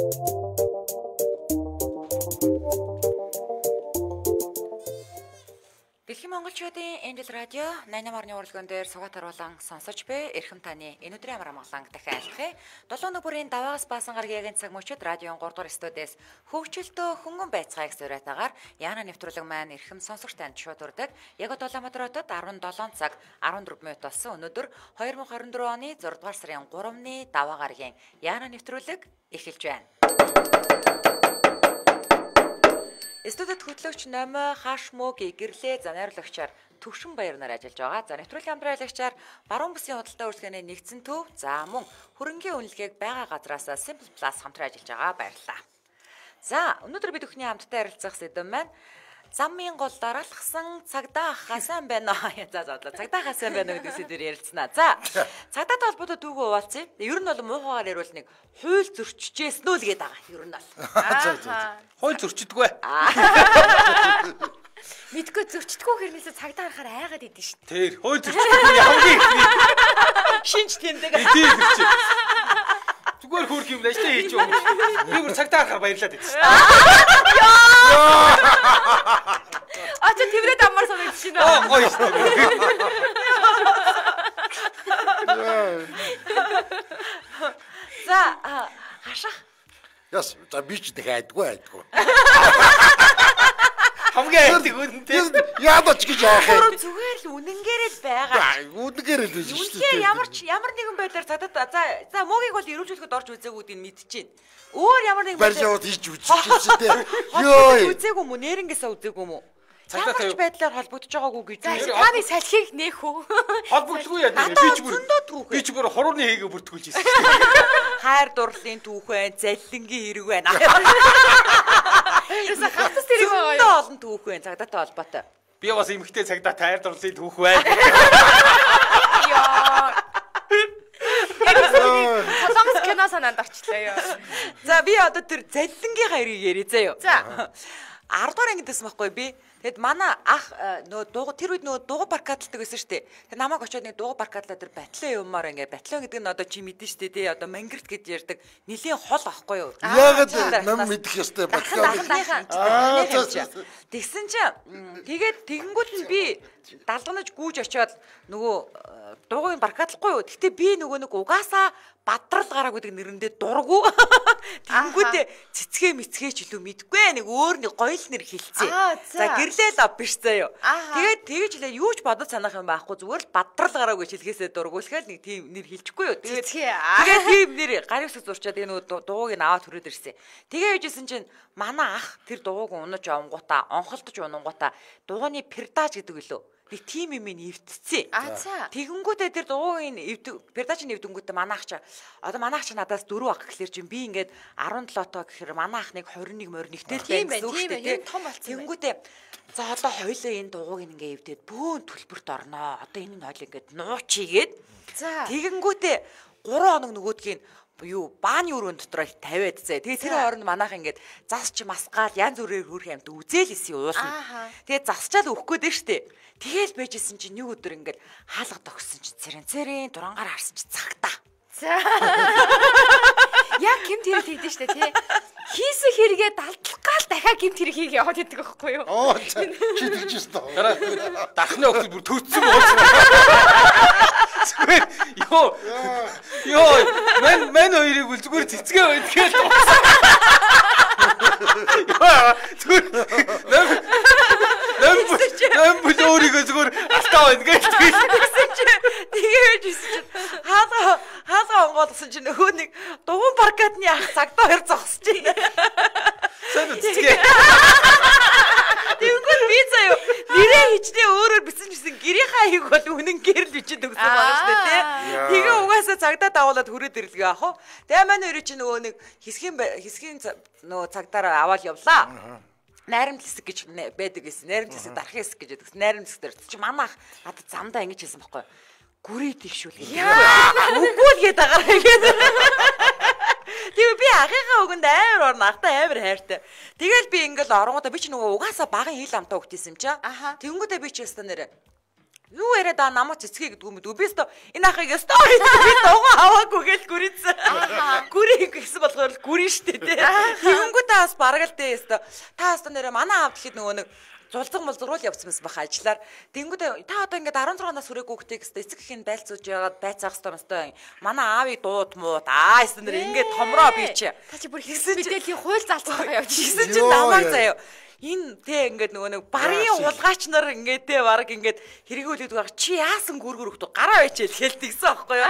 you монголчуудын Эндэл радио 88-ны уралдаан дээр сугаат харуулан сонсож бай. Эрхэм таны энэ өдрийн амар амгалан дахин айлтгая. 7 нүбэрийн даваагаас баасан гарагийн цаг мөчид радион 3 дугаар студиэс хөгжилтөө хөнгөн байцгааг зориотойгоор Яна нэвтрүүлэг маань эрхэм сонсогч танд шууд урдаг. Яг Улаанбаатар хотод 17 цаг 14 минут болсон. Өнөөдөр 2024 оны 6 дугаар сарын 3-ны даваа гарагийн Яна нэвтрүүлэг эхэлж байна. Студид хөтлөгч Номо Хашмог гэрлээ за найруулагчаар Төвшин Баярнаар ажиллаж байгаа. За нэвтрүүлгийн хамтраалагчаар баруун бүсийн худалдаа үйлчлэгээний нэгдсэн төв за мөн хөрөнгийн үнэлгээг байгаа газраас Simple Plus хамтран ажиллаж байгаа баярлалаа. За өнөөдөр бид өхний хамтдаа ярилцах сэдэв маань замын гол дараалгасан цагдаа хаа сайн байна аа. За за цагдаа хаа сайн байна гэдэг сэдвээр ярилцсанаа. За цагдаатай холбоотой түүхөө хуваалцъя. Ер нь бол муухайгаар ярил нэг хууль зөрчижээс нөө л гээд байгаа. Ер нь бол. Хууль зөрчидгүй. Мэдгүй зөрчдгөө хэрнээсээ цагдаа харахаар айгаад идэв шүү дээ. Тэр хууль хамгийн ихний. Шинж тэмдэг. Тийм зөрчид. Зүгээр хөөрх юм л ажлаа хийж өгөх. Би бүр цагтаа харахаар баярлаад байсан. А чи тэврээд амар санагдаж байна. Аа гоё шүү. За а, хашаа Яс за би ч дахиад айдгүй айдгүй. Хамгийн айдаг үнэнтэй. Яадаж гэж яах гурав зүгээр л үнэнгээрээ л байгаа. Үдгээр л биш шүү Үнэхээр ямар ч ямар нэгэн байдлаар цагдаа за за мөгийг бол эрүүлжүүлэхэд орж үзээгүүдийг мэдчихээн. Өөр ямар нэгэн байдлаар хийж үжиж тээ. Йоо үзээгүй мүү нэрнгээсээ үзээгүй Ямар ч тавь- байдлаар холбогдож байгаагүй гэж таны салхийг нээх үү? Холбогдгүй яа. Би ч бүр би ч бүр хурууны хийгээ бүртгүүлж ирсэн. Хайр дурлалын түүх байна, заллингийн хэрэг байна. Ерөөсө хатас тэрэг байгаа Зөндөө юу? олон түүх байна цагдаатай холбоотой. Би бас эмхтэй цагдаа тайр дурлалын түүх байна. Яа. Солонгос кино санаанд орчлоо юу? За би одоо тэр заллингийн хайрыг яриа заяа. За. 10 дугаар ангид байсан байхгүй би. Тэгэд манай ах э, нөгөө дууга тэр үед нөгөө дууга баркадлдаг байсан шүү дээ. Тэг намайг очиод нэг дууга баркадлаа тэр батлаа юмар ингээ батлаа гэдэг нь одоо чи мэдэн шүү дээ одоо мангирт гэж ярьдаг. Нилийн хол ахгүй юу? Яагаад Аа, нам мэдэх ёстой батлаа. Тэгсэн м, тэгээд тэгэнгүүт нь би далганаж гүүж очиод нөгөө э, дуугийн баркадлахгүй юу. Гэтэ би нөгөө нэг угаасаа бадрал гараа гэдэг нэрэндээ дургу. Тэгэнгүүтээ цэцгээ мэцгээ ч илүү мэдгүй нэг өөр нэг гоё л нэр хэлцээ. За. Гэрлээ л биш. Ааха. Тэгээд тэгэж хэлээ юу ч бодож санах юм байхгүй зүгээр л бадрал гараа гэж хэлгээсээ дургуулхаал нэг тийм нэр хэлчихгүй юу. Тэгээд тэгээд тийм нэр гарын ус зурчаад энэ дууг нь аваад хүрээд ирсэн. Тэгээ яжсэн чинь манай ах тэр дууг унаж авангуудаа онхолдож унангуудаа дууны пердаж гэдэг үлээ. Нэг тим юм нэвтцээ. А за. Тэгэнгүүтээ тэр дуугийн пердаж нэвдэнгүүтээ манай ах чаа одоо манай ах чаа надаас 4 ах гэхэлэр чинь би ингээд 17 тоо гэхээр манай ах нэг 21 морнигтэй Тийм байсан байна, үг тийм дээ, Ер нь том болсон. Тэгэнгүүтээ за одоо хоёлоо энэ дууг ингээ эвдээд бөөн төлбөрт орноо. Одоо энэ нь хоёул ингээд нуучигээд За. Тэгэнгүүтээ 3 хоног нөгөөдгийг юу бааны өрөөнд дотроо тавиад зэ. Тэгээ тэр хооронд манайх ингээд засч масгаал янз бүрээр хөрх юмд үзэл исэн уулна. Тэгээ засчаал өгөх гээд штэ. Тэгээл байжсэн чинь нэг өдөр ингээд хаалга тогссон чинь цэрэн цэрэн дурангаар харсан чинь цагтаа. За. Яг гимт хэрэг хийдэж штэ тий. Хийсэн хэрэгээ далдлах гал дахиад гимт хэрэг хийх яваад идэг байхгүй юу? Оо чи тэгж ёстой. Гараа дархны өгтөл бүр ууч. Зүгээр ёо. Ёо, мен мен хоёрыг үл зүгээр цэцгээ байдгээл. Ёо, зүгээр. Нам бүр өөрийгөө зүгээр алтаа байна гэж. Тэгсэн чинь тэгээ байжсэн чинь хаалга хаалга онгоолгосон чинь нөгөө нэг дугуун паркадны ах цагтаа хоёр зогсож байна. Сайн цэцгээ. Тэнгүүл би заяа нэрээ хичнээн өөрөөр бисэн гэсэн гэрийнхаа хийг бол үнэнгээр л бичиж өгсөн байгаа шүү дээ тий. Тэгээ угаасаа цагдаа дагуулад хүрээд ирлээ ах уу. Тэгээ манай өрөө чи нөгөө нэг хэсгийн хэсгийн нөгөө цагдаараа аваад явлаа. Найрамд хэсэг гэж байдаг гэсэн. Найрамд хэсэг дарахын хэсэг гэж байдаг. Найрамд хэсэг дээр чи манайх надад замдаа ингэж хэлсэн байхгүй. Гүрий тэгшүүл гэдэг. Үгүй л гээд агараа гээд. Тэгээ би ахыхаа өгөнд амар орно ахтай амар хайртай. Тэгэл би ингээл оронгуудаа би ч нөгөө угаасаа багын хил амтаа өгдөөсөн юм чаа. Тэнгүүдээ би ч ястаа нэрэ Юу яриад аа намайг цэцгээ гэдэг юм бэ? Би өстө энэ ахыг өстө би дуугаа аваагүй гэж гүрийсэн. Гүрийг гэсэн болохоор л гүрий штэ тий. Тэгэнгүүт бас бараг л дээ өстө. Та өстө нэрэ манай аав гэхэд нөгөө нэг зулцсан молзруул явсан мэс баха ажиллаар. Тэнгүүд та одоо ингээд 16 нас хүрээгүй хүүхдийг өстө эцэг ихийн байлцууж яагаад байцаах хэвээр өстө. Манай аавыг дууд мууд аа нэр ингээд томроо би чи. Та чи бүр хэсэг мэдээллийн хууль залцсан байгаа явж чинь Йоо, намайг яа. заяа. Энэ тэ ингээд нөгөө нэг барын улгаач нар ингээд тэ баг ингээд хэрэгүүлээд байгаа чи яасан гүргүр хөхтө гараа байчээл хэлтгсэн аахгүй юу.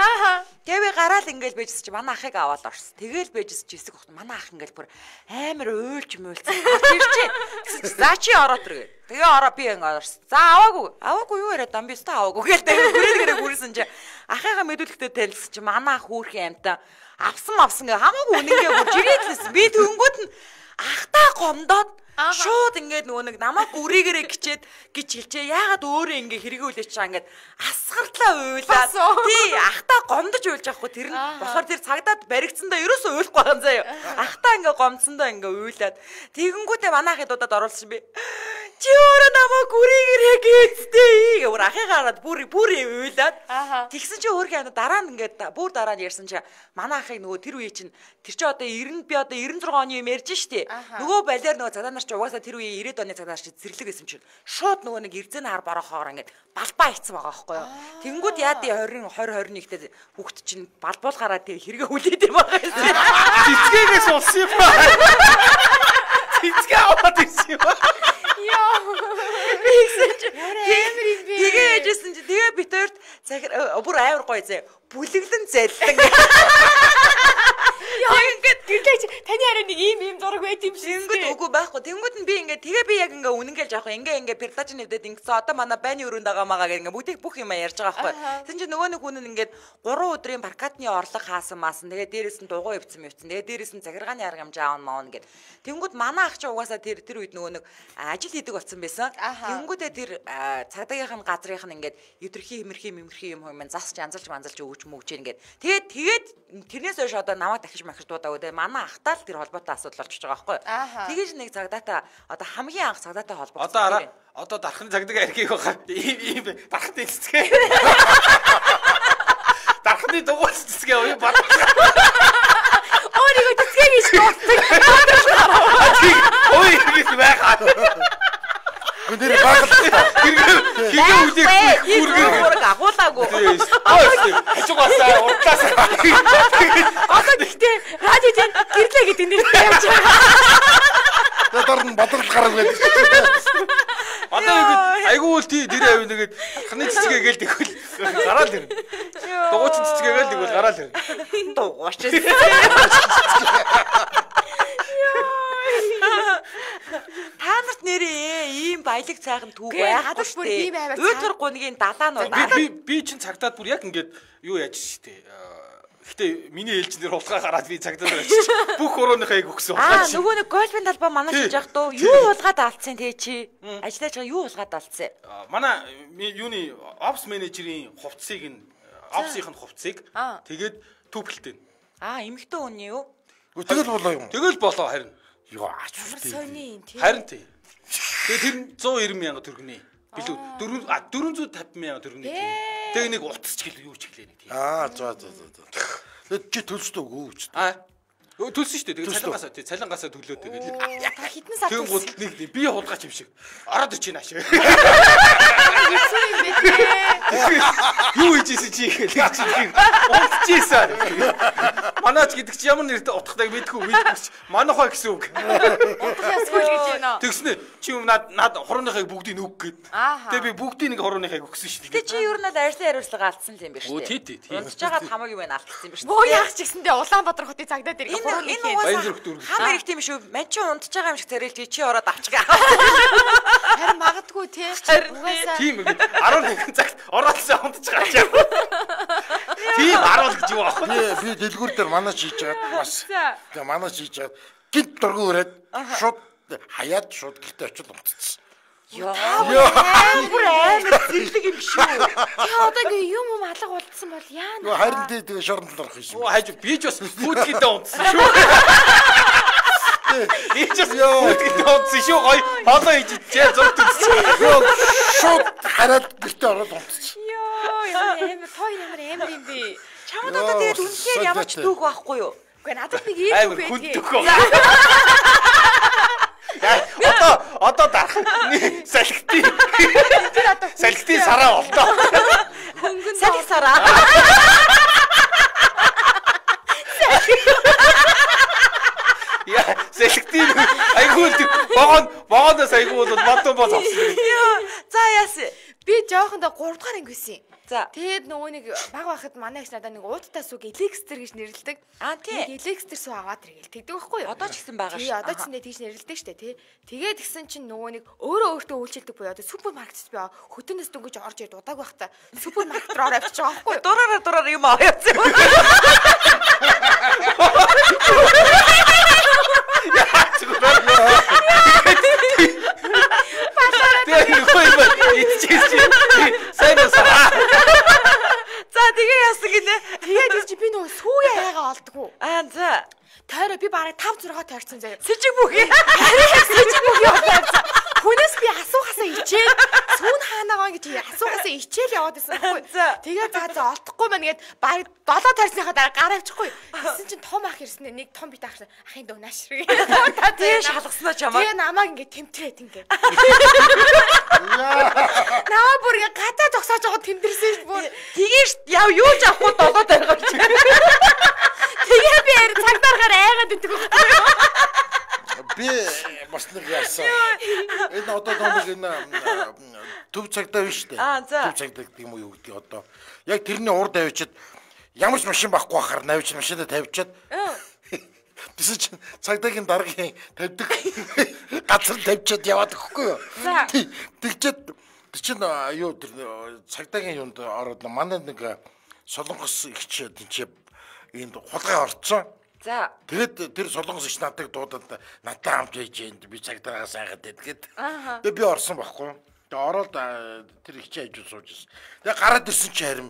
Тэгээ би гараал ингээд байжсэн чи манай ахыг аваад орсон. Тэгээл байжсэн чи эсэг хөхтө манай ах ингээд бүр амар уйлж мөйлцэн. Тэр чи за чи ороод ир гэ. Тэгээ ороо би ингээд орсон. За аваагүй. Аваагүй юу яриад ам би өстө аваагүй гээл тэгээ гүрээ гэрээ гүрсэн чи ахыгаа мэдүүлэхдээ танилцсан чи манай ах хүүрхэн амтаа авсан авсан гэ хамаагүй үнэнгээ бүр жигээдлсэн. Би төнгөд нь ахтаа гомдоод шууд ингээд нөгөө нэг намайг үрийгэрээ гिचээд гэж хэлчихээ. Яагаад өөрөө ингээ хэрэгүүлээч чаа ингээд асгартлаа уйлаад. Тий, ахтаа гомдож уйлж байхгүй тэр нь болохоор тэр цагдаад баригдсандаа ерөөсөө уйлахгүй байгаа юм заяа. Ахтаа ингээ гомдсондоо ингээ уйлаад. Тэгэнгүүтээ манай ахын дуудаад оруулсан би. Чи өөрөө намайг үрийгэрээ гээцтэй гэвэр ахыгаа хараад бүр бүр уйлаад. Тэгсэн чи янда дараа нь ингээд бүр дараа нь ярьсан чи манай ахыг нөгөө тэр үе чинь тэр чи одоо 90 би одоо 96 оны юм ярьж штэ. Нөгөө балиар нөгөө цагдаа нар чи угаасаа тэр үе 90 оны цагдаа нар чи зэрлэг гэсэн чинь шууд нөгөө нэг эрзэн хар борохоор ингээд балбаа хийцэн байгаа байхгүй юу. Тэнгүүд яа тий 20 20 21-т хүүхд чинь балбуулгаараа тий хэрэгэ хүлээд юм байгаа юм. Цэцгээс улсан юм ба. Цэцгээ аваад ирсэн юм ба. Тэгсэн чи амар юм бэ? Тэгээ яжсэн чи тэгээ бит хоёрт захир бүр амар гоё зэ. Бүлэглэн зайлтан. Яа ингээд гэрлээч таны хараа нэг ийм ийм зураг байт юм шиг. Тэнгүүд үгүй байхгүй. Тэнгүүд нь би ингээ тэгээ би яг ингээ үнэнгээл жоох ингээ ингээ пердаж нэвдээд ингэсэн одоо манай байны өрөөнд байгаа маа гэх ингээ бүгдийг бүх юм ярьж байгаа байхгүй. Тэгсэн чинь нөгөө нэг хүн нь ингээд 3 өдрийн баркатны орлого хаасан маасан. Тэгээ дээрэс нь дугуй өвцөн өвцөн. Тэгээ дээрэс нь захиргааны арга хэмжээ аавн маавн гэд. Тэнгүүд манай ах чи угаасаа тэр тэр үед нөгөө нэг ажил хийдэг болсон байсан. Тэнгүүдээ тэр цагдаагийнх нь газрынх нь ингээд өдрөхийн хэмэрхий мэмэрхий юм юм засч янзалж манзалж өгч мөгж ингээд. Тэгээд тэгээд тэрнээс хойш одоо намайг дахиж махиж дуудаагүй. Тэгээ манай ахтаа л тэр холбоотой асуудал болчихж байгаа байхгүй. Тэгэж нэг цагдаатай одоо хамгийн анх цагдаатай холбоотой. Одоо одоо дархны цагдаг архийг байгаа. Ийм ийм дархны цэцгээ. Дархны дугуйс цэцгээ уу бат. Өөрийгөө тэцгийг иш дуусдаг. Ой ингэж байхаа. Өндөр багтаа. Хигээ үлээх Хүргэр хүрэг агуулаагүй. Хажуугасаа урдлаасаа. Одоо гэхдээ радио дээр гэрлээ гэдэг нэр тавьж байгаа. Надад нь бодрол гарав гэдэг. Одоо ингэ айгүй л тий тэр авь нэгэд дархны цэцгээ гээл тэгвэл гараал ирнэ. Дугуйчин цэцгээ гээл тэгвэл гараал ирнэ. Дугууч. Та нарт нэрээ ийм баялаг цайхан түүх ийм шүү аймаг дээ. Өөдөр гунигийн далаанууд. Би би би чинь цагтаад бүр яг ингээд юу яаж штэ. Гэтэ миний ээлжнэр хулгай гараад би цагтаад очиж бүх урууныхаа яг өгсөн. Аа нөгөө нэг гольфын талбай манай шиж явах туу юу уулгаад алдсан тий чи ажиллаж байгаа юу уулгаад алдсан манай юуны опс менежерийн хувцсыг нь опсийн хувцсыг тэгээд түүхэлтэй. аа эмэгтэй хүн юу Тэгэл болоо юм. Тэгэл болоо харин. Йоо ач үстэй. Харин тий. Тэгээд тэр нь 190 мянга төгрөний. Билүү 4 а 450 мянга төгрөний тий. Тэгээд нэг утасч гэлээ юу ч гэлээ нэг тий. Аа за за за. Тэгэд чи төлсдөг үү ч. А Өө төлсөн шүү дээ. Тэгээд Төлсөн. цалингасаа тий цалингасаа төлөө тэгээд Та хитэн сар тэгэн гол нэг нэг би хулгаач юм шиг. Ороод ичийн ааш. Юу хийжсэн чи их л чи их унтчихсан. Манаач гэдэг чи ямар нэртэй утгахтайг мэдгүй мэдгүй. чи. Манайхаа гэсэн үг. Ясгүй л гэж байна. Тэгснэ чи юм над над хорооныхыг бүгдийг нүг гээд. Тэгээ би бүгдийг нэг хорооныхыг өгсөн шүү дээ. чи юу надад арьсан хариуцлага алдсан л юм байна шүү Өө, тий, тий. Унтж байгаа хамаагүй байна алдсан юм байна шүү Бөө яах ч гэсэндээ Улаанбаатар хотын цагдаа дээр Энэ хурууны энэ хийн. Баян угаасаа зүрх дүрг. хам ирэх тийм шүү. Ман чи унтж байгаа юм шиг царилж чи ороод авчгаа. Харин магадгүй тий. Угаасаа Тийм үү. 11 цагт ороолсоо унтж гарч яа. Тийм 10 гэж юу аах би дэлгүүр дээр манаа хийж чаад бас. Тэгээ манаа хийж чаад гинт дургу өрөөд шууд хаяад шууд гэртээ очиж унтцсан. Йоо. Бүр амар зэрлэг юм шүү. тий одоо ингээ юм юм алга болцсон бол яа Нөгөө харин тий тэгээ шоронд орох юм. Оо хайж би ч бас фүүдгийдээ унтсан шүү. Би ч бас фүүдгийдээ унтсан шүү. Гой хоолоо хийж чээ зурд үзсэн. Йоо шууд хараад гэртээ ороод унтчих. Йоо ямар амар той ямар амар юм бэ? Чамд одоо тэгээд үнэхээр ямар ч дүүх байхгүй юу? Үгүй надад нэг ийм үг. Яа, одоо одоо дарах нэг салхитын салхитын сараа болдоо. Хөнгөн Салхи сараа. Яа, салхитын айгуу богоон богооноос айгуу бол модон бол авсан. За яасан. Би жоохондоо 3 дугаар анги байсан. За. Тэгээд нөгөө нэг баг байхад манай их надад нэг ууттай сүг элекстрэр гэж нэрлэдэг. Аа, тий. Элекстрэр суу аваад иргээл тэгдэг байхгүй юу? Одоо ч гэсэн байгаа Тий, шүү. одоо ч гэсэн тийж нэрлэдэг штэ тий. Тэгээд гисэн чинь нөгөө нэг өөрөө өөртөө үйлчилдэг буюу одоо супермаркетт би хөтөнөөс дөнгөж орж ирд удааг байхдаа супермаркет руу авчиж байгаа байхгүй юу? Дураараа дураараа юм аяац. Тэгээ нөгөө юм идчихсэн чи. Сайн уу сараа. За тэгээ яасан гинэ. Тэгээд чи би нөгөө сүүгээ хайгаа олдгоо. Аа за. Тойроо би бараг 5 6 тойрсон заяа. Сэжиг бүхий. Сэжиг бүх яваад байсан. Хүнээс би асуухасаа ичээд сүүн хаанагаа гэж асуухасаа ичээл яваад байсан байхгүй. За. Тэгээд за за олдохгүй маань гээд баг 7 тойрсныхаа дараа гараа авчихгүй. Гэсэн чинь том ах ирсэн нэг том бит ах ахын дөө нааш. Та Тэгээ шалгаснаа чамаа. Тэгээ намайг ингээд тэмтрээд ингээд. Наваа бүр ингээд гадаа зогсоож байгаа тэмдэрсэн ш бүр. Тэгээ ш яв юу ч авахгүй долоо тарих. Тэгээ би яар цагтааргаар айгаад өгдөг. Би бас нэг яасан. Энэ одоо нэг энэ төв цагдаа биш үү? Төв цагдаа гэдэг юм уу юу гэдэг одоо. Яг тэрний урд авчиад ямар ч машин байхгүй байхаар навч машинаа тавьчаад Тэсэ чи цагдаагийн дараагийн тавьдаг газар тавьчаад яваад өгөхгүй юу? Тэгчээд тэр чин юу тэр цагдаагийн юунд ороод манай нэг солонгос ихч тийч энд хулгай орцсон. За. Тэгээд тэр солонгос ич надад дуудаад надад хамт хийж энд би цагдаагаас айгаад байдгээд. Тэгээд би орсон байхгүй. Тэгээд ороод а, тэр их чи ажил сууж ирсэн. Тэгээд гараад ирсэн чи харин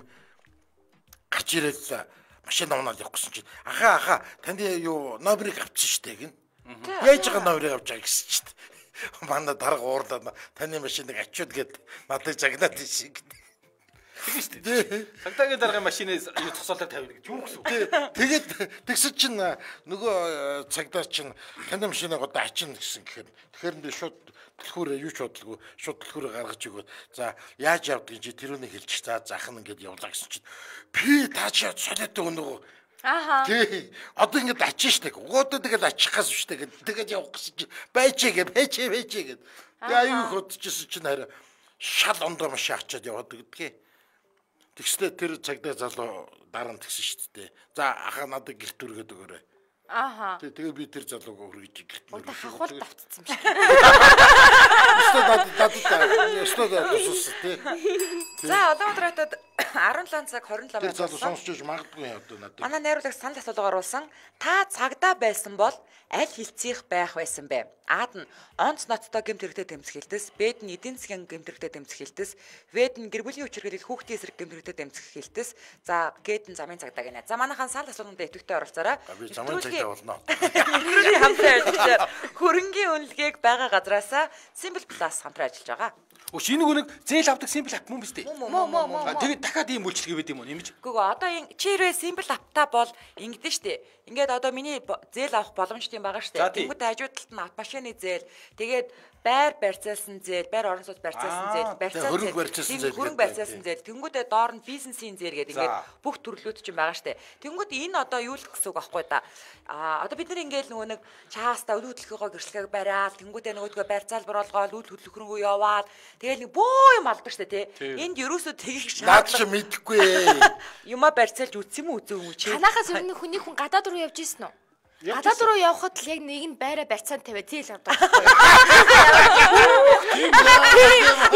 гарч ирээд машин авнаад явах гэсэн чинь аха аха танд юу номерыг авчихсан штэ гин. Яаж байгаа номерыг авч байгаа гэсэн чинь. Манай дарга уурлаад таны машиныг ачууд гээд надад загнаад ирсэн гэдэг. Тэгэн шүү дээ. Цагдаагийн дараагийн машинээс юу цогцолоор тавина гэж юу гэсэн үг. Тэ- Тэгээд тэгсэн чинь нөгөө цагдаа чинь таны машиныг одоо ачна гэсэн гэхээр тэгэхээр энэ шууд төлхөөрөө юу ч бодлого шууд төлхөөрөө гаргаж өгөөд за яаж явдгийг чи тэрүүнийг хэлчих за заах нь ингээд явлаа гэсэн чинь би та чи солиод өгнөгөө Ааха. Тий. Одоо ингээд ачин штэ. Угуудаа тэгэл ачихгаас штэ гэд тэгээд явах гэсэн чи байчээ гэ байчээ байчээ гэд. Тэгээ аюу их удажсэн чинь хараа шал ондоо машин ачаад яваад гэдгээ. Тэгснэ тэр цагдаа залуу дараа нь тэгсэн штэ дээ. За ахаа надад гэрт үргээд өгөөрэй. Ааха. Тэг- Тэгээ би тэр залуугаа хүргэж гэрт нь. Удаа хахуул давтцсан юм шиг. Өстө дад дад өстө дад тусус тий. За одоо өдрөтөд 17 цаг 27 Тэр минут залуу болсон. сонсч иж магадгүй одоо надад. Манай найруулагч санал асуулга оруулсан. Та цагдаа байсан бол аль хилцих байх байсан бэ? Аад нь онц ноцтой гэмт хэрэгтэй тэмцэхэлтэс, Бэд нь эдийн засгийн гэмт хэрэгтэй тэмцэхэлтэс, Вэд нь гэр бүлийн хүчирхийлэл хүүхдийн эсрэг гэмт хэрэгтэй тэмцэхэлтэс, за Гэд нь замын цагдаа гинэ. За манайхан санал асуулганд идэвхтэй оролцоорой. Би замын цагдаа болно. Нэвтрүүлгийн хамтран ажиллагчаар хөрөнгийн үнэлгээг байгаа газраасаа Simple Plus хамтран ажиллаж байгаа. Өө шинэ нэг зээл авдаг симпл ап мөн биз дээ. Мөн мөн мөн Тэгээд дахиад ийм үйлчлэг өгд юм уу нэмж? Гүгөө одоо чи хэрвээ simple апта бол ингэдэж штэ. Ингээд одоо миний зээл авах боломжтой юм байгаа. За, тий. Тэнгүүд хажуу талд нь автомашины зээл. Тэгээд байр барьцаалсан зээл, байр орон сууц барьцаалсан Аа, зээл, барьцаал хөрөнгө барьцаалсан зээл хөрөнгө барьцаалсан зээл. Тэнгүүдээ доор нь бизнесийн зээл гэдэг ингээд бүх төрлүүд чинь байгаа штэ. Тэнгүүд энэ одоо юу л гэсэн үг аахгүй да. Аа одоо бид нар ингээд нөгөө нэг чааста үл хөдлөхөөгөө гэрчлэгийг бариад тэнгүүдээ нөгөөдгөө барьцаал боруулгаад үл хөдлөх рүү яваад тэгэл нэг бөө юм алдаг штэ тий. Энд ерөөсөө тгийх Наад чи шаардлага мэдэхгүй ээ. юма барьцаалж үтсэн юм уу үзэн юм чи? Танахаас өмнө хүний хүн гадаад руу явж исэн үү? Гадаад руу явхад л яг нэг нь байраа барьцаан тавиад зээл авдаг.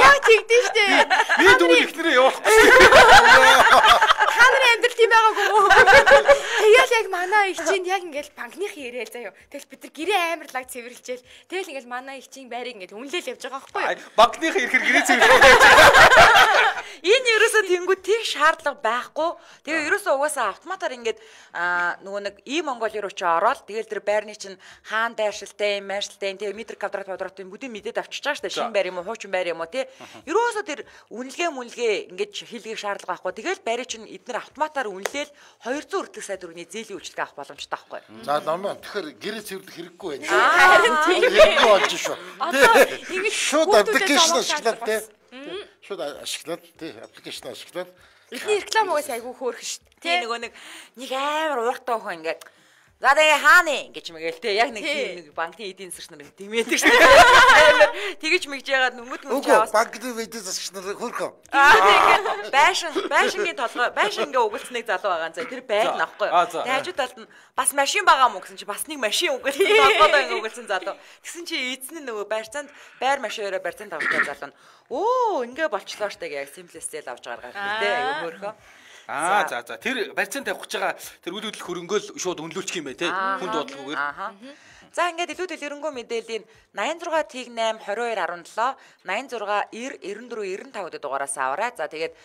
Яа тэгдэж штэ. Би тэгвэл ихнэрээ явуулахгүй. Та нарын амьдрал тийм байгаагүй юу? Тэгэл яг манай их чинь яг ингээл банкныхын яриа заяа. Тэгэл бид нар гэрээ амарлаг цэвэрлжээл. Тэгэл ингээл манай их чинь байрыг ингээд үнэлэл явж байгаа байхгүй юу? Банкныхаа ихээр гэрээ цэвэрлэх. Энэ ерөөсөө тэнгүү тэг шаардлага байхгүй. Тэгээ ерөөсөө угаасаа автоматар ингээд аа нөгөө нэг и Монголын руу чи ороод тэгэл тэр байрны чинь хаан дайршилтай юм, майршилтай тэгээ метр квадрат квадрат юм бүдийн мэдээд авчиж байгаа шүү дээ. Шин байр юм уу, хуучин байр юм уу тий. Ерөөсөө тэр үнэлгээ мүнэлгээ ингээд хийлгэх шаардлага байхгүй. Тэгэл байрыг чинь эдгээр автоматар үнэлээл 200 хүртэлх сая төгрөгийн зээлийн үйлчлэг авах боломжтой байхгүй. За номоо тэгэхээр гэрээ цэвэрлэх хэрэггүй байна. Харин тийм Хэрэггүй болж шүү. Одоо ингэж Шууд аппликейшн ашиглаад тий. Шууд ашиглаад тий аппликейшн ашиглаад Эхний реклам угаас айгүй хөөрх шүү. Тий нөгөө нэг нэг амар ууртай охин ингээд За тэгээ хааны гэж мэгэл те яг нэг Тий. тийм нэг банкны эдийн засаг нар дэмээдэг шүү дээ. Тэгэж мэгж ягаад нүмэд нүмж аваас банкны видео засагч нар хөрхөө. Байшин байшингийн толгой байшингийн угуулсныг залуу байгаа за тэр байр За. нөхгүй. Аа, за. Тэгээд хажуу талд нь бас машин байгаа мó гэсэн чи бас нэг машин толгойдоо ингэ угуулсан залуу. Тэгсэн чи эзэн нь нөгөө байрцаанд байр машинаараа барьцаанд авч байгаа залуу нь өө ингэ болчлоо штэ гэж яг симплэстэл авч гаргаа гэдэг аюу хөөрхөө. Аа за за тэр барьцаан тавих гэж байгаа тэр үйл хөдлөх хөрөнгөөл шууд үнэлүүлчих юм бай те. Хүн дуудлаггүйгээр. За ингээд илүү дэлгэрэнгүй мэдээллийн 86 тэг 8 22 17 86 90 94 95 гэдэг дугаараас аваарай. За тэгээд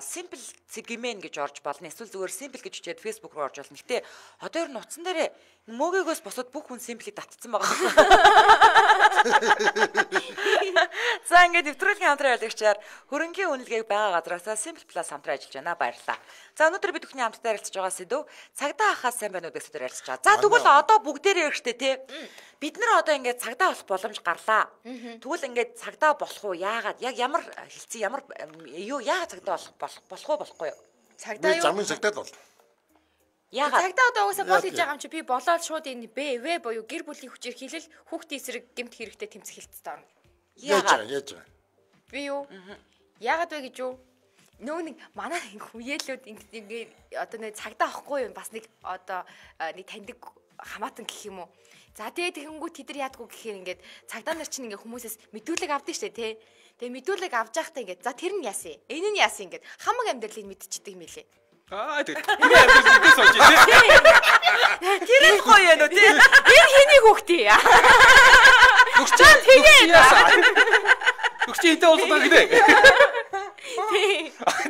simple segment гэж орж болно. Эсвэл зүгээр simple гэж хичээд Facebook руу орж болно. Гэтэ одоо ер нь утсан дээрээ мөгөөгөөс босоод бүх хүн simple-ийг татцсан байгаа. За ингээд нэвтрүүлгийн хамтран ярилцагчаар хөрөнгийн үнэлгээг байгаа газараас Simple Plus хамтран ажиллаж байна. Баярлалаа. За өнөөдөр бид бүхний хамтдаа ярилцаж байгаа сэдв цагдаа ахаас сайн байна уу гэсэн дээр ярилцаж байгаа. За тэгвэл одоо бүгдээрээ ихтэй те. Бид нар одоо ингээд цагдаа болох боломж гарлаа. Тэгвэл ингээд цагдаа болох уу? Яагаад? Яг ямар хэлцээ ямар юу яагаад цагдаа болох болох уу болохгүй юу? Цагдаа юу? замын цагтаад бол. Яагаад? Цагдаа одоо угаасаа бол Яа, хийж байгаа юм чи би болоод шууд энэ БВ буюу гэр бүлийн хүчээр хилэл хүүхдийн эсрэг гэмт хэрэгтэй тэмцэх хэлцтэй орно. Яагаад? яаж байгаа. Би юу? Яагаад вэ гэж юу? Нөө нэг манай хүyээлүүд ингээ одоо нэг цагдаа авахгүй юм бас нэг одоо нэг таньдаг хамаатан гэх юм уу. За тэгээ тэгэнгүүт тэд нар яадгүй гэхээр ингээд цагдаа нар чинь ингээ хүмүүсээс мэдүүлэг авдаг штэ тий. Тэгээ мэдүүлэг авч байхдаа ингээд за тэр нь яасан. Энэ нь яасан ингээд хамаг амьдралыг мэдчихдэг юм лээ. Аа тэг. Энэ амьдрал мэдээс болж те. Тэр нь гоё юм уу те? Энэ хэний хүүхдээ яа? Нүгч тэгээ. Нүгч хитэ уулздаг гэдэг.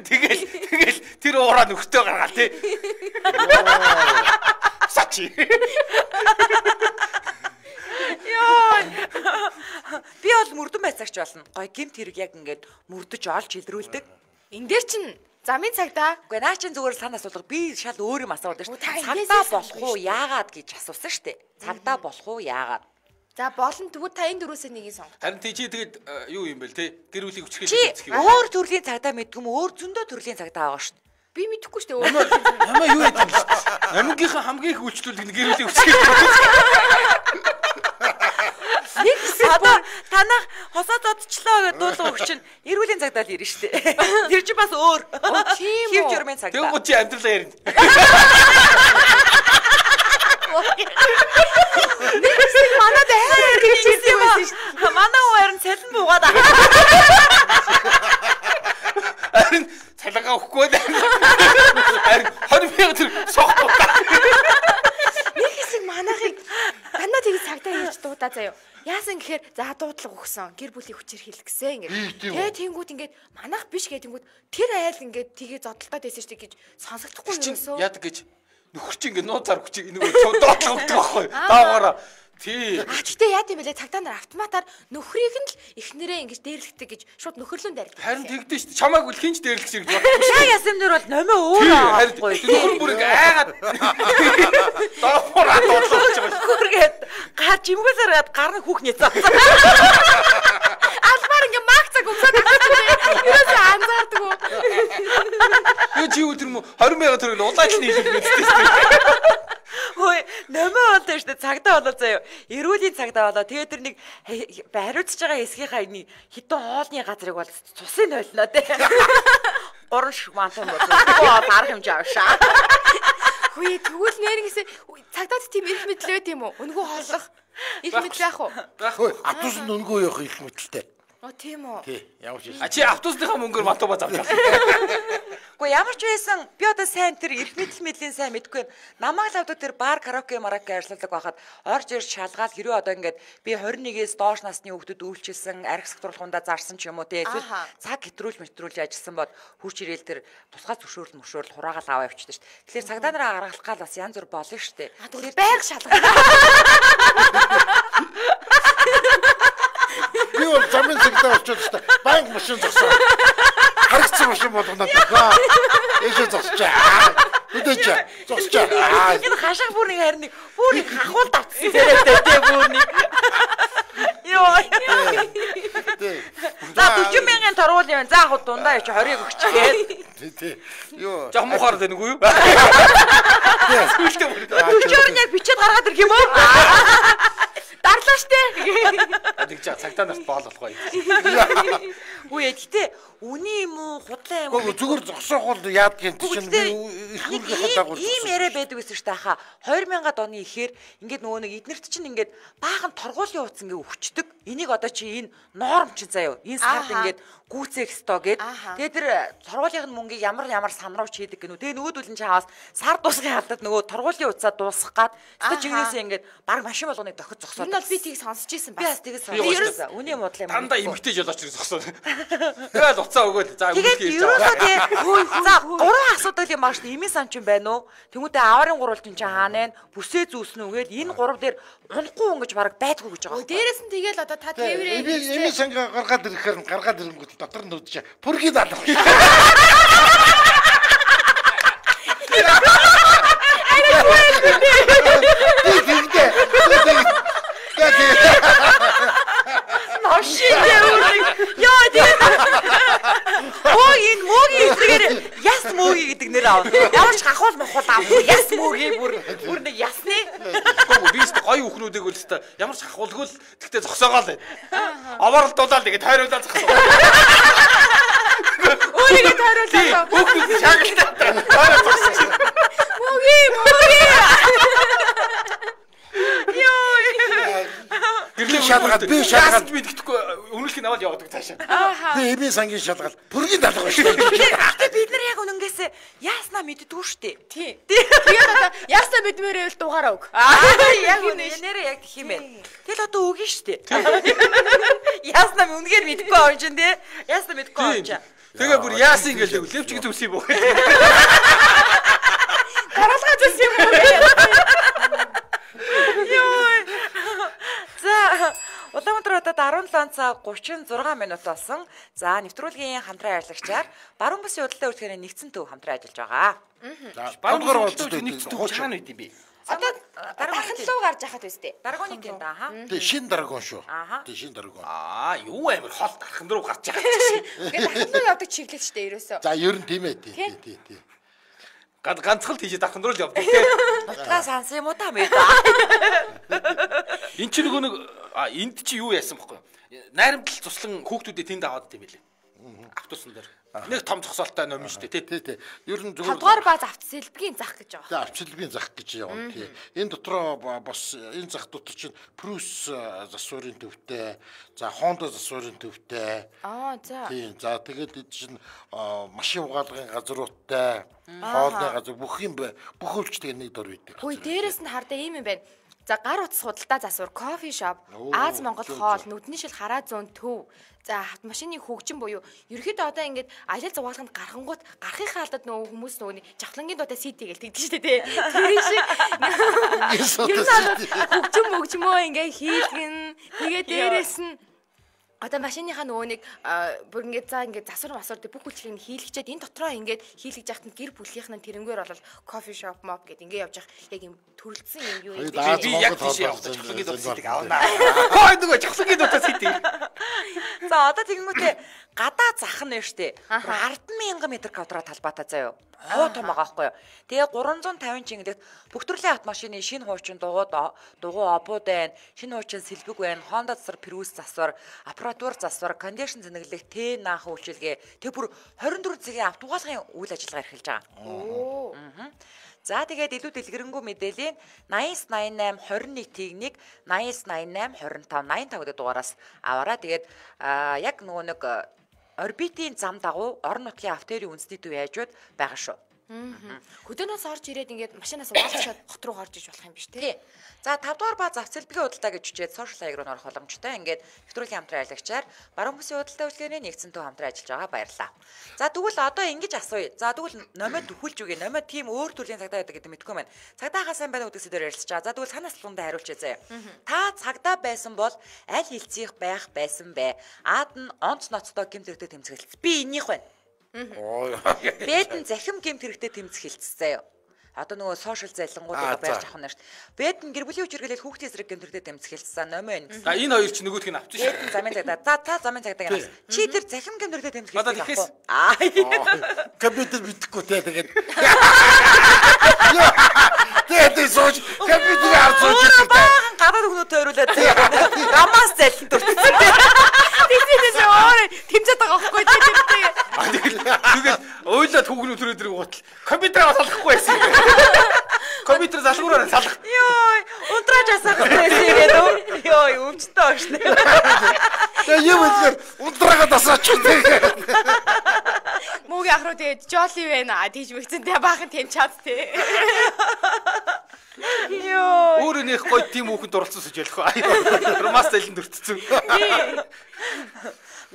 Тэгэл тэгэл тэр уураа нүхтөө гаргаа те. Сачи. Би бол мөрдөн байцаагч болно. Гоё гемт хэрэг яг ингээд мөрдөж олж илрүүлдэг. Эн дээр чин замын цагдаа Уу наа чин зүгээр санаа асуулга би шал өөр юм асуудаг шүү Цагдаа болох уу яагаад гэж асуусан шүү дээ. Цагдаа болох уу яагаад? За болон тэгвэл та энэ дөрөөсөө нэгийг сонго. Харин тий чи тэгэд э, юу юм бэл те. Гэр бүлийн хүчрхийлэл Чи өөр төрлийн цагдаа мэдгүй юм өөр зөндөө төрлийн цагдаа байгаа шүү. Би мэдэхгүй шүү дээ. Ямаа юу яд юм бэ? Амгийнхаа хамгийн их үйлчлүүлэг гэр бүлийн хүчрхийлэл. Нэг хэсэг Одоо танах хосоо додчлоо гэдэг дуулга өгч чинь эрүүлийн цагдаа л ирнэ шүү дээ. Тэр чинь бас өөр. тийм үү? журмын цагдаа. Тэгвэл чи амьдралаа ярина. манад амар гэж хэлсэн байсан шүү. Манай хуваар нь цалин буугаад аа. Харин цалингаа өгөхгүй л. Харин 20 мянга тэр сохтуу. Дандаа тэгж цагдаа хийж дуудаа заяа. Яасан гэхээр за дуудлага өгсөн. Гэр бүлийн хүчээр хэлэх гэсэн ингээд. Тэгээ тэнгууд ингээд манайх биш гэдэнгүүд тэр айл ингээд тгээ зодтолтой байсан шүү дээ гэж сонсогдохгүй чи юусоо. яадаг гэж нөхөр чи ингээ нууцаар хүчийг нөгөө доотлох өгдөг байхгүй. Даагаараа. Тий. Гэхдээ яа гэм бэлээ цагдаа нар автоматар нөхрийг нь л эхнэрээ ингэж дээрлэгдэг гэж шууд нөхөрлөн дайрдаг. Харин тэгдэж шүү дээ. Чамааг үл хинч дээрлэх шиг бодсон. Яг ясамнэр бол номоо өөр Тий. аа. Харин нөхөр бүр ингээ айгаад доохороо доотлох гэж байгаа. Хүргээд гар жимгүүлээр гад гарны хүүхний цаасан. Авчихсан. Юусаа анзаардаг уу? Юу чи өдөр мө 20 мянга төгрөг улаачны хэлбэр мэдтэй шүү дээ. Хөөе, номоо бол тийм шүү дээ. Цагдаа болоо заяа. Эрүүлийн цагдаа болоо. Тэгээд тэр нэг хариуцж байгаа эсгийнхаа нэг хитэн хоолны газрыг бол цусын нойлноо те. Гурван шиг мантан бол. Оо, барах хэмжээ авшаа. Хөөе тэгвэл нэрнгэсээ цагдаад тийм их мэдлээ тийм үү? Өнгөө хооллох. Их мэдл яах уу? Хөөе, автобус нүнгөө явах их мэтэлтэй. Оо тийм үү. Тий, ямар ч юм. А чи автобусныхаа мөнгөөр матуба завж авсан. Гэхдээ ямар ч байсан би одоо сайн тэр эрх мэдэл мэдлийн сайн мэдгүй. Намайг л авдаг тэр бар караоке мараке ажилладаг байхад орж ирж шалгаад хэрвээ одоо ингээд би 21-ээс доош насны хүүхдэд үйлчилсэн арх сахируулахундаа зарсан ч юм уу Аха. цаг хэтрүүлж мэтрүүлж ажилласан бод хурж ирээл тэр тусгай зөвшөөрөл мөшөөрөл хураагаал аваа явчихдаг шүү дээ. Тэгэхээр цагдаа нараа гаргах гал бас янз бүр болно шүү дээ. Тэгвэл байг шалгах. Би бол замын цэгтээ очиж та банк машин зогсоо. Харагцсан машин болгоно даа. Ээжээ зогсчаа. Үдээч. Зогсчаа. Аа, Энэ хашаа бүр нэг харин нэг бүр нэг хахуул давтсан зэрэгтэй те бүр нэг. Йоо. тий. За 40 мянган торгуул юм. За яг дундаа яч 20-ыг өгчгээд. Тий, тий. Юу. Жог мухаар дээ нүггүй юу? Бүр. 40-оор яг бичээд гаргаад ирэх юм уу? Дарлаа штэ. Тэгж цагтаа нарт боол болох бай. Үгүй ээ гэтээ үний юм уу худлаа юм уу? Зүгээр зогсоох бол яадгийн чинь Гэхдээ би их нэг үргийнхээ ийм- яриа байдаг гэсэн шүү дээ хаа 2000-ад оны ихээр ингээд нөгөө нэг эднэрт чинь ингээд баахан торгуулийн утас ингээд өвчтөг. Энийг одоо чи энэ норм чи заяо. Энэ сард ингээд гүйцээх ёстой гэд. Тэгээ тэр торгуулийн мөнгийг ямар ямар санрууч хийдэг гэнүү тэгээ нөгөөдөл нь чаавас сар дуусгын алдад нөгөө торгуулийн утасаа дуусгах гад. Өстө чигнээсээ ингээд баг машин болгоныг дохиж зогсоод Энэ бол би тийг сонсч ийсэн би бас бас. Би ууштай. сонссон үний мудлаа юм Дандаа эмгтэй жолооч ирэх зогсоо. Тэгээд уцаа өгөөл. За Тэгээд өгөх ерөөсөө тэгээ за гурван асуудал юм баа шүү дээ. Эмийн сан ч юм байна уу? Тэмүүтэ аварын гурвалт чинь хаана вэ? Бүсээ зүүснэ үгээд энэ гурав дээр унахгүй өнгөж баг байдгүй гэж байгаа. Өө дээрэс нь тэгэл одоо та тээврээ Эми санга гаргаад ирэхээр нь гаргаад ирэнгүүт дотор нь үдчихэ. Пүргийн даалгав. Тэгдэ. Машинээ үүрэг. Яа тийм. Оо энэ мөгийн эсрэгээр яс мөгийн гэдэг нэр аав. Ямар ч хахуул мохол аав. Яс мөгийн бүр бүр нэг ясны. Гэхдээ би ч гоё үхнүүдийг үл өстой ямар ч хахуулгүй л тэгтээ зогсоогоо л. Аваар л дуулаад тэгээд тойруулаад зогсоо. өөрийгөө тойруулаа. Хүүхдүүд шагалтай. Тойроо зогсоо. Мөги мөги. Би шалгаад би шалгаад би тэгтгүй өмнөх нь аваад явдаг цаашаа. би эми сангийн шалгаад пүргийн даалгав шүү дээ. Гэтэ бид нар яг үнэнгээс яаснаа мэддгүй шүү дээ. Тий. Тэгээд одоо ястаа мэдмээрээ л дугаараа. Аа яг үнэ нэрээ яг гэх юм байна. Тэгэл одоо шүү дээ. Яаснаа үнэхээр мэдгүй авч чинь тий. Яаснаа мэдгүй авч. Тэгээ бүр яасан ингээл левчиг төс юм уу? Дараалгаа зүс юм уу? За Улаанбаатар хотод 17 цаг 36 минут болсон. За нэвтрүүлгийн хамтран ажиллагчаар баруун бүсийн худалдаа үйлчлэгийн нэгдсэн төв хамтран ажиллаж байгаа. Баруун баггаар болцоо болцдог нэг төв чаана байд юм бэ? Одоо дараагийн дархан руу гарч яхад үстэй. Даргооны гэнэ да хаа. Тэг шин даргон шүү. Тэг шин даргон. Аа, юу амир хол дархан руу гарч байгаа чинь. Тэгээд дархан руу явдаг чиглэл штэ ерөөсөө. За ер нь тийм ээ тий тий тий ганцхан тийж дархан руу л явдаг те. Нутгаа сансан юм уу та мэд. Эн чинь нөгөө нэг а энд чи юу яасан бэхгүй. Найрамдал туслан хүүхдүүдээ тэнд аваад дим билээ. Автобусан дээр. Нэг том зогсоолтой номин шүү дээ. Тий тий. Ер нь зүгээр Тавдугаар бааз авц сэлбгийн зах гэж байгаа. За авчилбгийн зах гэж явна тий. Энэ дотроо ба- бас энэ зах дотор чинь Прус засварын төвтэй, за Honda засварын төвтэй. Аа за. Тийм. За тэгээд эд чинь машин угаалгын газруудтай, хоолны газар бүх юм бай- бүх үйлчлэг нэг дор үйдэг. Хөөе дээрэс нь хардаа ийм юм байна. За гар утас худалдаа засвар, кофе шоп, Аз Монгол хоол, нүдний шил хараа зүүн төв. За автомашины хөгжин буюу ерөөхдөө одоо ингэж аялал зугаалганд гарахангууд гарахынхаа алдад нөгөө хүмүүс нөгөө жавхлангийн дуутай сити гэж тэгдэг шүү дээ тий. Тэр шиг ер нь бол хөгжин мөгжмөө ингээ хийлгэн тэгээ дээрэс нь Одоо машиныхаа нөгөө нэг бүр ингээд за ингээд засвар масвар дээр бүх үйлчлэгийг хийлгчээд энэ дотроо ингээд хийлгэж яхад нь гэр бүлийнх нь тэрнгээр бол кофе шоп моп гэд ингээд явж явах яг юм төрөлцсөн юм юу даа- Би яг тийш явах. болсон Жахлагийн зүйл дутсыг байна. авна. Хой нөгөө жахлагийн дутсыг хийдэг. За одоо тэгэнгүүтээ гадаа зах нь штэ. 100000 м квадрат талбайтай заяа. Хуу том байгаа байхгүй юу. Тэгээ 350 чингэлэгт бүх төрлийн автомашины шинэ хуучин дугуй дугуй обууд байна. Шинэ хуучин сэлбэг байна. Honda засвар, Prius засвар, аппаратур засвар, кондишн зэнэглэх, Т наах үйлчилгээ. Тэг бүр 24 цагийн автогаалгын үйл ажиллагаа эрхэлж байгаа. Оо. За тэгээд илүү дэлгэрэнгүй мэдээллийн 8988 21 тэгник 8988 25 85 гэдэг дугаараас аваараа тэгээд яг нөгөө нэг орбитийн зам дагуу орон нутгийн автобусны үндэсний төв яажуд байгаа шүү. Хөдөөнөөс орж ирээд ингээд машинаас угаалчаад хот руу гарч иж болох юм биш тий. За 5 дугаар ба зах зээлбгийн худалдаа гэж үчээд сошиал аяг руу орох боломжтой. Ингээд нэвтрүүлгийн хамтран аялагчаар баруун бүсийн худалдаа үйлчилгээний нэгдсэн төв хамтран ажиллаж байгаа баярлалаа. За тэгвэл одоо ингэж асууя. За тэгвэл номод төхүүлж үгүй. Номод тийм өөр төрлийн цагдаа байдаг гэдэг мэдгүй байна. Цагдаа хаа сайн байна гэдэг сэдвээр ярилцж байгаа. За тэгвэл санаас лундаа хариулж заяа. Та цагдаа байсан бол аль хэлцих байх байсан бэ? Аад нь онц ноцтой гэмтэрэгтэй тэмцгэлц. Би энийх байна. Бэдэн захим гэмт хэрэгтэй тэмцэх хэлцсэн заяа. Одоо нөгөө сошиал зайлангуудыг барьж авах нь шүү дээ. Бэдэн гэр бүлийн үчиргэлэл хүүхдийн эсрэг гэмт хэрэгтэй тэмцэх хэлцсэн номоо энэ. За энэ хоёр ч нөгөөх нь авчих шүү. Бэдэн замын цагдаа. За та замын цагдаа гэнэ. Чи тэр захим гэмт хэрэгтэй тэмцэх хэлцсэн. Аа компьютер битгэхгүй те тэгээд Тэгээд сууж компьютер харж сууж гадаад хүмүүст тойруулаад гамаас зайлт дурдсан. Тэсээс өөр тэмцээд байгаа байхгүй тийм. Тэгээд ойлоо түүгнүү төрөө дэрэг гутал компьютераа салахгүй байсан. Компьютер залгуураар салах. Йоо, унтрааж асаах байсан гэдэг үү? Йоо, өвчтөө очно. Тэгээ юм хэлээр унтраагаа тасаач. Мөгийн ахруу тэгээд Жоли байна. Тийж мэгцэн тэ баахан тэм чад тэ. Йоо. Өөр нөх гой тим хүүхэнд оролцсон сэж ялах. Ромас зэлэн дөртцөн.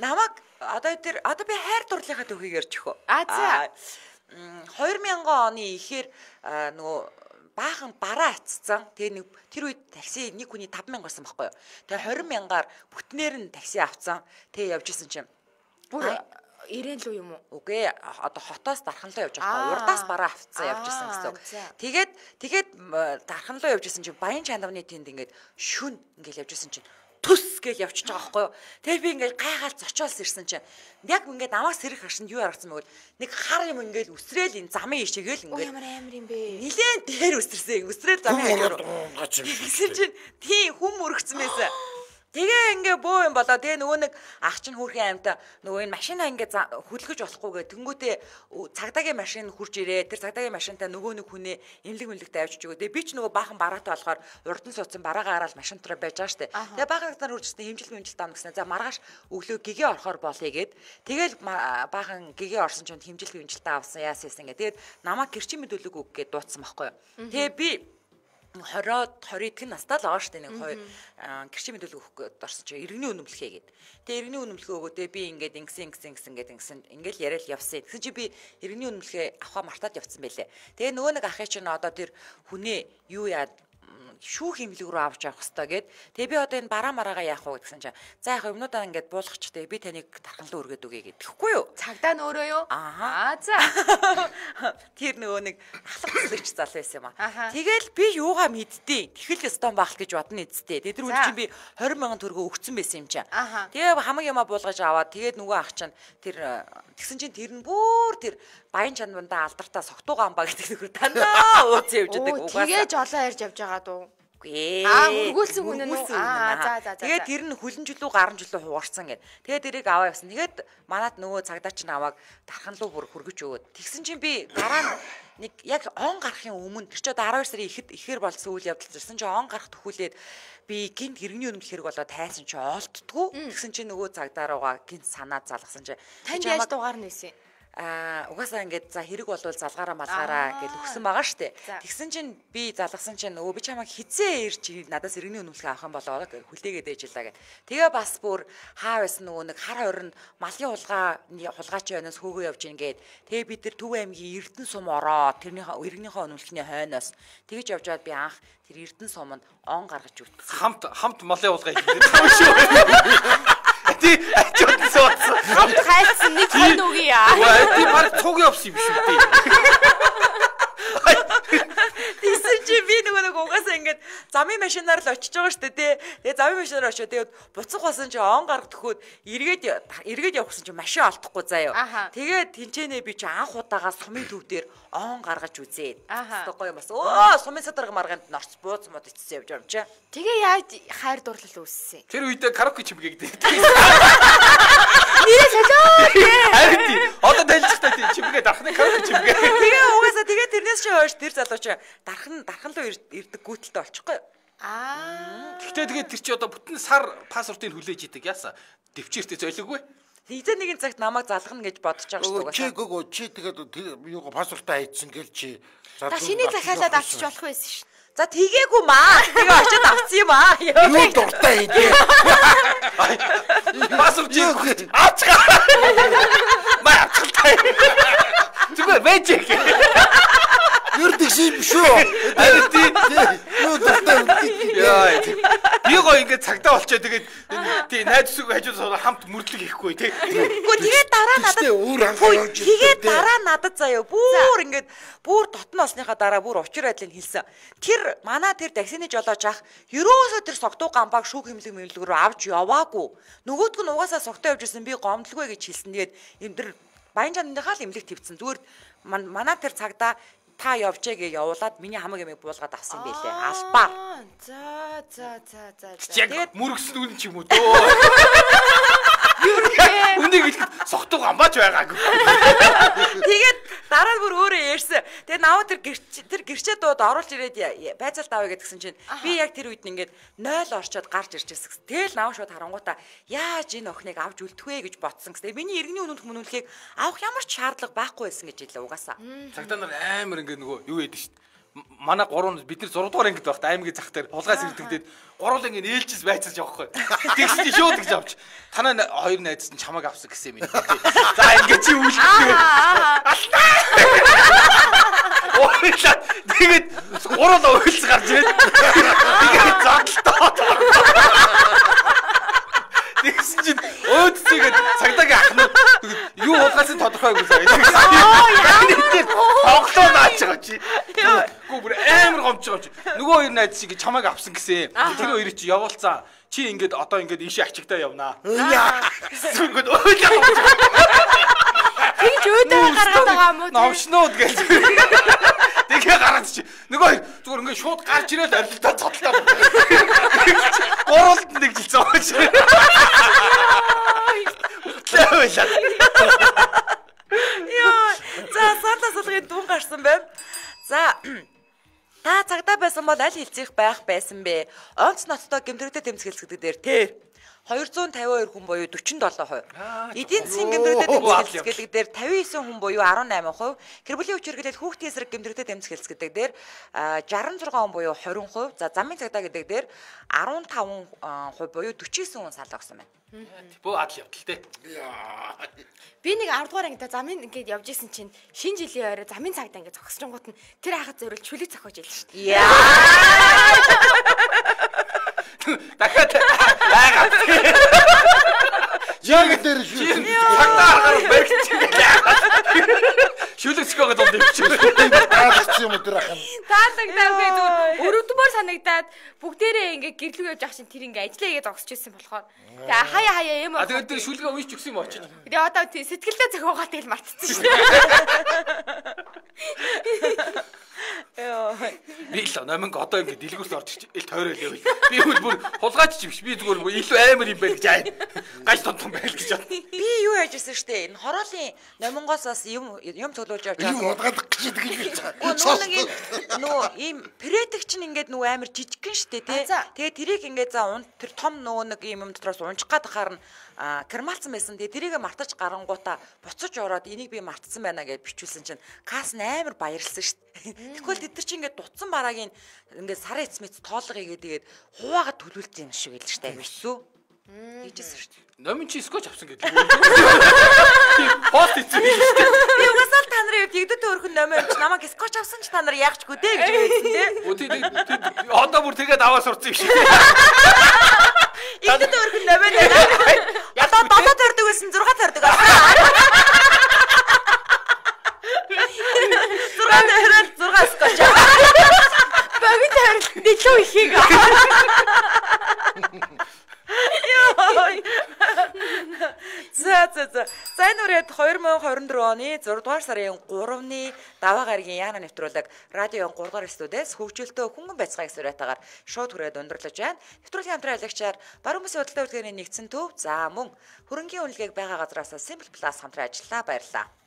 Намаг одоо тэр одоо би хайр дурлалынхаа төвхийг ярьж өгөө. А за. 2000 оны ихээр нөгөө баахан бараа атцсан. Тэгээ нэг тэр үед такси нэг хүний 5000 гарсан байхгүй юу. Тэгээ 20 мянгаар бүтнээр нь такси авцсан. Тэгээ явж исэн чинь бүр ирээн лүү юм уу? Үгүй одоо хотоос дарханлаа явж байгаа. Урдаас бараа авцсан явж исэн гэсэн. Тэгээд тэгээд дарханлаа явж исэн чинь Баян чандавны тэнд ингээд шүн ингээд явж исэн чинь төс гэж явчихж байгаа байхгүй юу. Тэгээ би ингээд гайхаад зочоос ирсэн чинь яг ингээд намаас сэрэх хашинд юу харагдсан мөгөл нэг хар юм ингээд үсрээл энэ замын ишээгээл ингээд ямар амар юм бэ. Нилээн дээр үсэрсэн. Үсрээл замын хажуу. Гэсэн чинь тийм хүм өргөцсөн байсан. Тэгээ ингээ бөө юм болоо. Тэгээ нөгөө нэг ах чинь хүүрхэн аймта нөгөө энэ машина ингээ хүлгэж болохгүйгээ тэнгүүтээ цагдаагийн машин хурж ирээ. Тэр цагдаагийн машинтай нөгөө нэг хүнээ имлэг мэлэгтэй авчиж өгөө. Тэгээ би ч нөгөө баахан бараатай болохоор урдан суудсан бараагаа хараад машин дотроо байж байгаа штэ. Тэгээ баахан нар үржсэн хэмжил хэмжил таам гэснэ. За маргааш өглөө гэгээ орохоор болъё гэд. Тэгэл баахан гэгээ орсон ч хэмжил хэмжилтэй авсан яасан яасан гэ. Тэгээд намаа гэрчи мэдүүлэг үг гэд дуудсан байхгүй юу. Тэгээ би 20-од 20-д настай л байгаа шүү дээ нэг хоёр гэрчи мэдүүлэг өгөх гээд орсон чи иргэний үнэмлэхээ гээд. Тэгээ иргэний үнэмлэхээ өгөөдөө би ингээд ингэсэн ингэсэн ингэсэн гээд ингэсэн ингээл яриад явсан. Тэгсэн чи би иргэний үнэмлэхээ авахаа мартаад явцсан байлээ. Тэгээ нөгөө нэг ахыг чинь одоо тэр хүнээ юу яад шүүх имлэг рүү авч явах хэрэгтэй гэд. Тэгээ би одоо энэ бараа мараагаа яах вэ гэсэн чинь за яг юмнуудаа ингээд буулгачихтэй би таныг тарханлуу өргөд үгүй гэд. Тэгэхгүй юу? Цагдаа нөөрөө юу? Аа за. Тэр нөгөө нэг төсөлч зал байсан юм аа. Тэгэл би юугаа мэдтээ. Тэхэл стон баах гэж бодно эцтэй. Тэгээ тэр үн чинь би 20 сая төгрөгөө өгцөн байсан юм чинь. Тэгээ хамаг юмаа буулгаж аваад тэгээд нөгөө ах чинь тэр тэгсэн чинь тэр нь бүр тэр баян чанбандаа алдартай согтуугаан ба гэдэг нөхөр танаа ууц явж идэг угаасаа. Тэгэж олоо ярьж явж байгаа дөө. Үгүй ээ. Аа хөргүүлсэн хүн нь аа за за за. Тэгээд тэр нь гарan жилүү хугарсан гэд. Тэгээд тэрийг аваа явсан. Тэгээд манад нөгөө цагдаач нь авааг дарханлуу бүр хөргөж өгөөд. Тэгсэн чинь би дараа нь нэг яг он гарахын өмнө тэр чинь 12 сарын ихэд ихээр болсон үйл явдал зэрсэн чинь он гарах төхүүлээд би гинт иргэний үнэмлэх хэрэг болоод тайсан чи олддгүү. Тэгсэн чинь нөгөө цагдааруугаа гинт санаад залгасан чи. Танд яаж дугаар нээсэн? А угаасаа ингээд за хэрэг болвол залгаараа малгаараа гэж өгсөн байгаа штэ. Тэгсэн чинь би залгасан чинь өө би чамайг хизээ ирж надаас иргэний үнэмлэх авах юм болоо хүлээгээд ээжлээ гэд. Тэгээ бас бүр хаа байсан нөгөө нэг хар хорин малын хулгай хулгайч байнаас хөөгөө явж ингээд тэгээ бид тэр Төв аймгийн Эрдэнэ сум ороо тэрнийхээ иргэнийхээ үнэмлэхний хойноос тэгэж явж байгаад би анх тэр Эрдэнэ суманд он гаргаж үтсэн. Хамт хамт малын хулгай хийх шүү. Ти ачууд суудсан. Хамт хайцсан нэг хон үгүй яа. Ти баг цуг явсан юм шүү дээ. Тийсэн чи би нөгөө нөгөө нэг угаасаа ингээд замын машинаар л очиж байгаа шүү дээ тий. Тэгээ замын машинаар очиод тэгээд буцах басан чи он гарга төхөөд эргээд эргээд явахсан чи машин олдохгүй заяа. Тэгээд тэнцэнэ би чи анх удаага сумын төв дээр он гаргаж үзээд. Гоё юм бас. Өө сумын садарга маргаанд норц бууз мод ицсэн явж байгаа юм чи. Тэгээ яаж хайр дурлал үүссэн? Тэр үедээ караоке чимгээгдээ. Нэрээ солио. Харин тий. Одоо танилцтай тий чимгээ дарахны караоке чимгээ. Тэгээ угаасаа тэгээ тэрнээс чи хойш тэр залуу чи дархан дархан руу ирдэг гүйтэлтэй болчихгүй юу? Аа. Гэхдээ тэгээд тэр чи одоо бүтэн сар паспортыг хүлээж идэг яасан. Дэвчээртэй золиггүй. Эзэн нэгэн цагт намайг залгана гэж бодож байгаа шүү Чи дээ. гоо чи тэгээд юу паспортаа хайцсан гэл чи Та шиний захиалаад авчиж болох байсан шүү. За тгээгүй маа. Тэгээ очиод авсан юм аа. Юу дуртай хийдээ. Паспорт чи аацгаа. Маа авчихлаа. Зүгээр байж Юу тэгшээ биш үү? Харин тий. Юу дуртай Яа. Би гоо ингээд цагтаа болчоо тэгээд тий найз зүг хажуу сууна хамт мөрдлөг хийхгүй тий. Үгүй тэгээ дараа надад Тэгтээ өөр анхаа явж Тэгээ дараа надад заяа бүр ингээд бүр дотн осныхаа дараа бүр учир байдлыг хэлсэн. Тэр манай тэр таксины жолооч ах ерөөсөө тэр согтуу гамбааг шүүх хэмлэг мэмлэг рүү авч яваагүй. Нөгөөдг нь угаасаа согтоо явж исэн би гомдлгүй гэж хэлсэн. Тэгээд юм тэр баян жандынхаа л эмнэлэг твцсэн. Зүгээр манай тэр цагдаа та явжээ гэж явуулаад миний хамаг ямиг буулгаад авсан юм байлээ. Албаар. За за за за. Яг мөргсөн үн ч юм уу дөө. Үнийг хэлэхэд согтуу гамбаач байгаагүй. Тэгээд дараа нь бүр өөрөө ярьсан. Тэгээд наваа тэр гэрч тэр гэрчээ дууд оруулж ирээд байцаалт авъя гэдгсэн чинь би яг тэр үед нь ингээд 0 орчоод гарч ирж байсан. Тэгэл наваа шууд харангуудаа яаж энэ охиныг авч үлдэх вэ гэж ботсон гэсэн. Миний иргэний үнэлэх мөнүүлэхийг авах ямар ч шаардлага байхгүй байсан гэж хэлээ угаасаа. Цагтаа нар амар ингээд нөгөө юу яд штт. Манай гурав бид нар 6 дугаар ангид байхдаа аймгийн зах дээр хулгаас ирдэгдээд гурвал ингээд ээлжис байцаж явахгүй. Тэгс чи шууд гэж авч. Танаа на- хоёр найз нь чамайг авсан гэсэн юм. За ингээд чи үлдээ. Ойлаа. Тэгээд гурвал ойлс гарч ирээд. Тэгээд задлаа. Тэгсэн чинь өөдсөйгээд цагдаагийн ахнууд юу хулгаасын тодорхойгүй сайн. Аа яа. Тоглоо байгаа чи. Гүү бүр амар гомч байгаа чи. Нөгөө хоёр найз шиг чамайг авсан гэсэн. Тэр хоёрыг чи явуулцаа. Чи ингээд одоо ингээд ийшээ ачигтаа явнаа. Зүргэд ойлаа. Тэгж өөдөө гараад байгаа юм уу? Новшнууд гэж. Тэгээ гараад чи. Нөгөө зүгээр ингээд шууд гарч ирээд арилтаа цодлоо. Гурвалд нэг жилсэн байгаа чи. Йоо. За саалаа сулгын дүн гарсан байна. За та цагдаа байсан бол аль хилцэх байх байсан бэ? Онц ноцтой гэмтрэгтэй тэмцгэлцдэг дээр тэр 252 хүн буюу 47%. Эдийн засгийн гэмтрэгтэй тэмцгэлцдэг дээр 59 хүн буюу 18%. Гэр бүлийн хүч хэрэглэл хүүхдийн эсрэг гэмтрэгтэй тэмцгэлцдэг дээр а, 66 хүн буюу 20%. За замын цагдаа гэдэг дээр 15% буюу 49 хүн сал өгсөн байна. Бөө адал явдал те. Би нэг 10 дугаар ангида замын ингээд явж исэн чинь шинэ жилийн орой замын цагт ингээд зогсчихгоот нь тэр хахад зөрүүл чүлэг зохиож ийл шүү дээ. Яа. Дахиад байгаа. Яг дээр шүү. Цагтаа аргаар баригч. Шүлэгчгөөд бол дэвчих. Таалцсан юм өдөр ахын. Таалагдаагүй зүгээр өрөвдмөр санагдаад ингээд гэрлүү явж ах чинь тэр ингээд ажиллаа игээд зогсож исэн болохоор тэгээ хаяа хаяа юм А тэгээд тэр шүлгээ уншиж өгсөн юм очиж. Тэгээ одоо сэтгэлдээ зохиогоо тэгэл мартчихсан шүү дээ. Йоо. Би л номинг одоо ингэ дэлгүүрт орж ил тойрол явъя. Би бол бүр хулгайч ч биш. Би зүгээр илүү амар юм байл гэж аа. Гаж тонтон байл гэж бод. Би юу яаж ирсэн штэ энэ хороолын номонгоос бас юм юм цуглуулж явж Юу байгаа. удаад гэж идэг гэж би Нөгөө нөгөө нэг юм нөгөө ийм претик чинь ингээд нөгөө амар жижигхэн штэ тий. Тэгээ тэрийг ингээд за ун тэр том нөгөө нэг юм дотроос унчих гад харна кармалцсан байсан. Тэгээ тэрийг мартаж гарангуудаа буцаж ороод энийг би мартсан байна гэж бичүүлсэн чинь кас амар баярлсан штэ. Тэгвэл тэд нар чинь ингээд дутсан бараагийн ингээд сарын эцмэц тоолго игээд тэгээд хуваагаад төлүүлж юм шиг л штэ. Биш үү? Хийжсэн штэ. Номин чи скотч авсан гэдэг. Пост хийсэн шүү дээ. Би угаасаа л та нарын хувьд эгдүүтэй өрхөн номер чи намайг скотч авсан ч та нар яахчгүй дээ гэж хэлсэн тий. Өө тий одоо бүр тэгээд аваа сурцсан юм шиг. Эгдүүтэй өрхөн номер байна. Та 7 төрдөг байсан 6 төрдөг болсон. 6 төрөл 6 скотч. Багт харилт илүү ихийг. Богино тойрол Сайн үрээд 2024 оны 6 дугаар сарын 3-ны даваа гарагийн яана нэвтрүүлэг радион 3 дугаар студиэс хөгжөлтөө хөнгөн байцгаа экспериментаар шууд хүрээд өндөрлөж байна. Нэвтрүүлгийн хамтран ажиллагчаар баруун бүсийн хөдөлгөөний нэгдсэн төв за мөн хөрөнгийн үнэлгээг байгаа газраас Simple Plus хамтран ажиллаа баярлалаа.